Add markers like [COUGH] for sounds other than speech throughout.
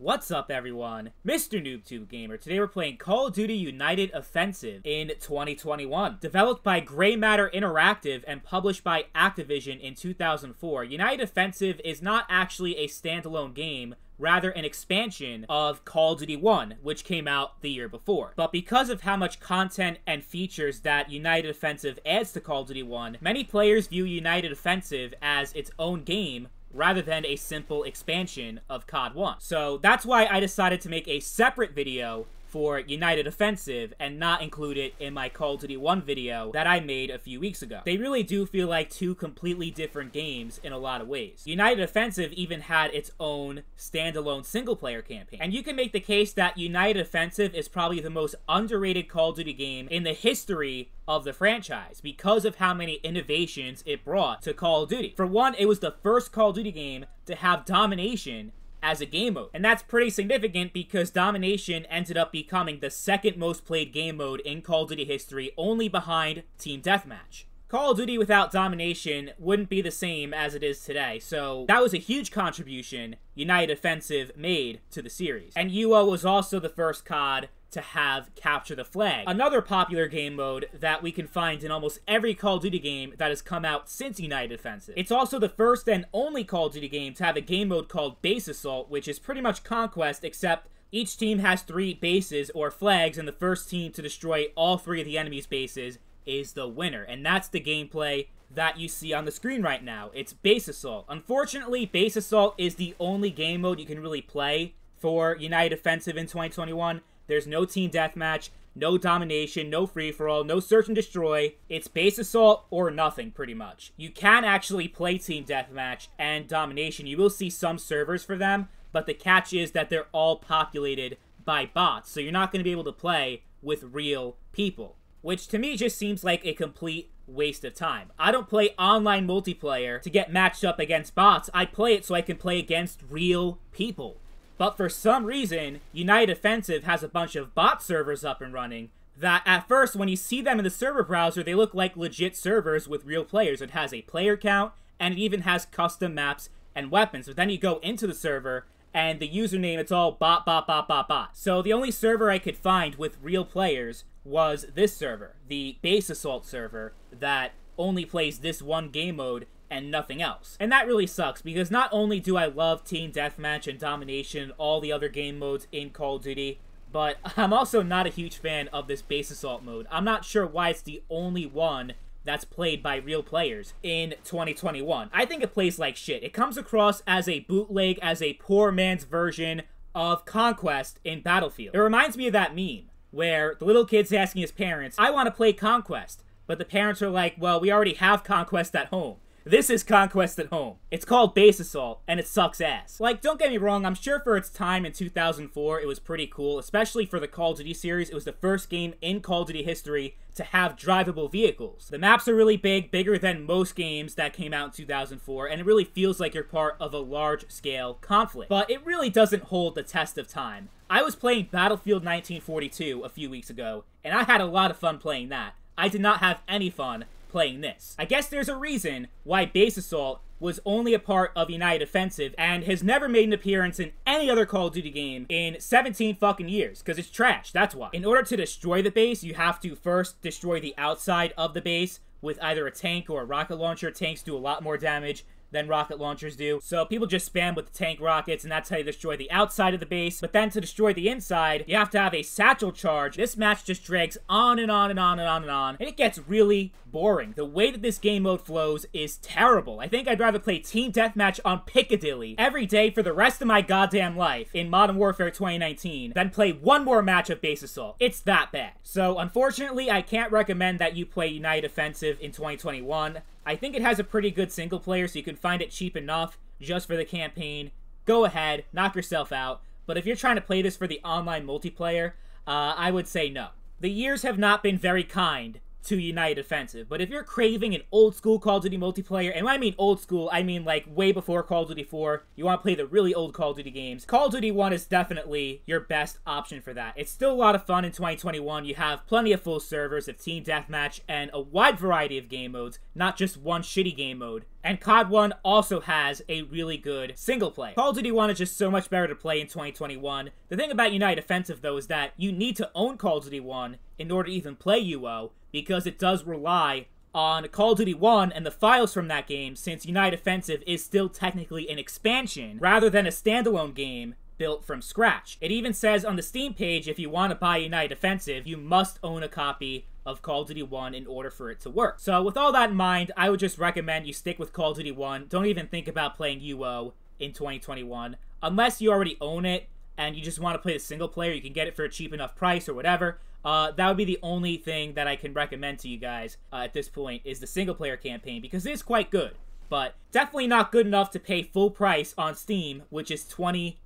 What's up everyone? Mr. NoobTube Gamer. Today we're playing Call of Duty United Offensive in 2021. Developed by Gray Matter Interactive and published by Activision in 2004, United Offensive is not actually a standalone game, rather an expansion of Call of Duty 1, which came out the year before. But because of how much content and features that United Offensive adds to Call of Duty 1, many players view United Offensive as its own game rather than a simple expansion of COD 1. So that's why I decided to make a separate video for United Offensive and not include it in my Call of Duty 1 video that I made a few weeks ago. They really do feel like two completely different games in a lot of ways. United Offensive even had its own standalone single-player campaign. And you can make the case that United Offensive is probably the most underrated Call of Duty game in the history of the franchise because of how many innovations it brought to Call of Duty. For one, it was the first Call of Duty game to have domination as a game mode. And that's pretty significant because Domination ended up becoming the second most played game mode in Call of Duty history, only behind Team Deathmatch. Call of Duty without Domination wouldn't be the same as it is today, so that was a huge contribution United Offensive made to the series. And UO was also the first COD to have Capture the Flag, another popular game mode that we can find in almost every Call of Duty game that has come out since United Offensive. It's also the first and only Call of Duty game to have a game mode called Base Assault, which is pretty much Conquest, except each team has three bases or flags, and the first team to destroy all three of the enemy's bases is the winner. And that's the gameplay that you see on the screen right now. It's Base Assault. Unfortunately, Base Assault is the only game mode you can really play for United Offensive in 2021. There's no team deathmatch, no domination, no free for all, no search and destroy. It's base assault or nothing, pretty much. You can actually play team deathmatch and domination. You will see some servers for them, but the catch is that they're all populated by bots, so you're not going to be able to play with real people. Which to me just seems like a complete waste of time. I don't play online multiplayer to get matched up against bots. I play it so I can play against real people. But for some reason, United Offensive has a bunch of bot servers up and running that at first, when you see them in the server browser, they look like legit servers with real players. It has a player count, and it even has custom maps and weapons. But then you go into the server, and the username, it's all bot, bot, bot, bot, bot. So the only server I could find with real players was this server, the Base Assault server, that only plays this one game mode and nothing else. And that really sucks because not only do I love Team Deathmatch and Domination and all the other game modes in Call of Duty, but [LAUGHS] I'm also not a huge fan of this base assault mode. I'm not sure why it's the only one that's played by real players in 2021. I think it plays like shit. It comes across as a bootleg, as a poor man's version of Conquest in Battlefield. It reminds me of that meme where the little kid's asking his parents, I want to play Conquest. But the parents are like, well, we already have Conquest at home. This is Conquest at Home. It's called Base Assault, and it sucks ass. Like, don't get me wrong, I'm sure for its time in 2004, it was pretty cool, especially for the Call of Duty series. It was the first game in Call of Duty history to have drivable vehicles. The maps are really big, bigger than most games that came out in 2004, and it really feels like you're part of a large-scale conflict. But it really doesn't hold the test of time. I was playing Battlefield 1942 a few weeks ago, and I had a lot of fun playing that. I did not have any fun playing this. I guess there's a reason why Base Assault was only a part of United Offensive and has never made an appearance in any other Call of Duty game in 17 fucking years, because it's trash, that's why. In order to destroy the base, you have to first destroy the outside of the base with either a tank or a rocket launcher. Tanks do a lot more damage than rocket launchers do. So people just spam with the tank rockets, and that's how you destroy the outside of the base. But then to destroy the inside, you have to have a satchel charge. This match just drags on and on and on and on and on, and it gets really boring. The way that this game mode flows is terrible. I think I'd rather play Team Deathmatch on Piccadilly every day for the rest of my goddamn life in Modern Warfare 2019 than play one more match of Base Assault. It's that bad. So unfortunately, I can't recommend that you play United Offensive in 2021. I think it has a pretty good single player, so you can find it cheap enough just for the campaign. Go ahead, knock yourself out. But if you're trying to play this for the online multiplayer, uh, I would say no. The years have not been very kind to Unite Offensive. But if you're craving an old school Call of Duty multiplayer, and when I mean old school, I mean like way before Call of Duty 4, you want to play the really old Call of Duty games, Call of Duty 1 is definitely your best option for that. It's still a lot of fun in 2021. You have plenty of full servers of Team Deathmatch and a wide variety of game modes, not just one shitty game mode And COD 1 also has a really good single play. Call of Duty 1 is just so much better to play in 2021. The thing about United Offensive, though, is that you need to own Call of Duty 1 in order to even play UO, because it does rely on Call of Duty 1 and the files from that game, since United Offensive is still technically an expansion, rather than a standalone game built from scratch. It even says on the Steam page if you want to buy United Offensive, you must own a copy of Call of Duty 1 in order for it to work. So with all that in mind, I would just recommend you stick with Call of Duty 1. Don't even think about playing UO in 2021. Unless you already own it and you just want to play the single player, you can get it for a cheap enough price or whatever. Uh, that would be the only thing that I can recommend to you guys uh, at this point is the single player campaign because it is quite good, but definitely not good enough to pay full price on Steam, which is $20.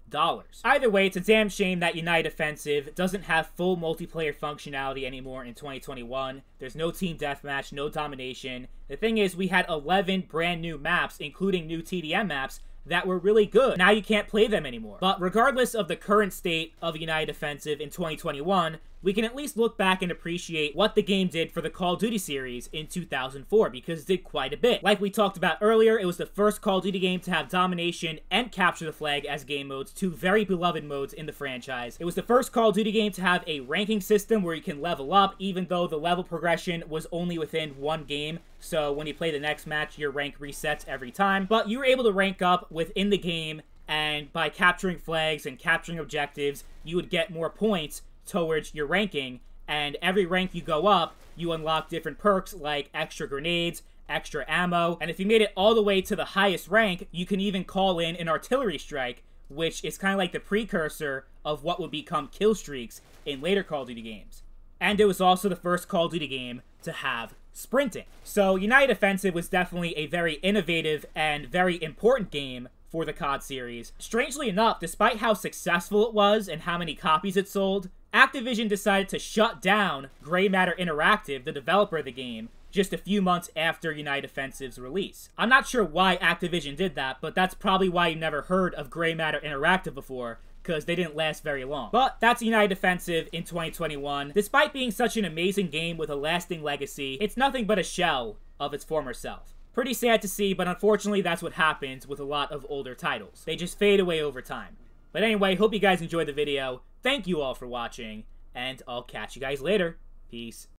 Either way, it's a damn shame that United Offensive doesn't have full multiplayer functionality anymore in 2021. There's no team deathmatch, no domination. The thing is, we had 11 brand new maps, including new TDM maps, that were really good. Now you can't play them anymore. But regardless of the current state of United Offensive in 2021, we can at least look back and appreciate what the game did for the Call of Duty series in 2004 because it did quite a bit. Like we talked about earlier, it was the first Call of Duty game to have domination and capture the flag as game modes, two very beloved modes in the franchise. It was the first Call of Duty game to have a ranking system where you can level up even though the level progression was only within one game. So when you play the next match, your rank resets every time. But you were able to rank up within the game and by capturing flags and capturing objectives, you would get more points towards your ranking. And every rank you go up, you unlock different perks like extra grenades, extra ammo, and if you made it all the way to the highest rank, you can even call in an artillery strike, which is kind of like the precursor of what would become kill streaks in later Call of Duty games. And it was also the first Call of Duty game to have sprinting. So United Offensive was definitely a very innovative and very important game for the COD series. Strangely enough, despite how successful it was and how many copies it sold, Activision decided to shut down Gray Matter Interactive, the developer of the game, just a few months after United Offensive's release. I'm not sure why Activision did that, but that's probably why you never heard of Gray Matter Interactive before, because they didn't last very long. But that's United Offensive in 2021. Despite being such an amazing game with a lasting legacy, it's nothing but a shell of its former self. Pretty sad to see, but unfortunately that's what happens with a lot of older titles. They just fade away over time. But anyway, hope you guys enjoyed the video. Thank you all for watching, and I'll catch you guys later. Peace.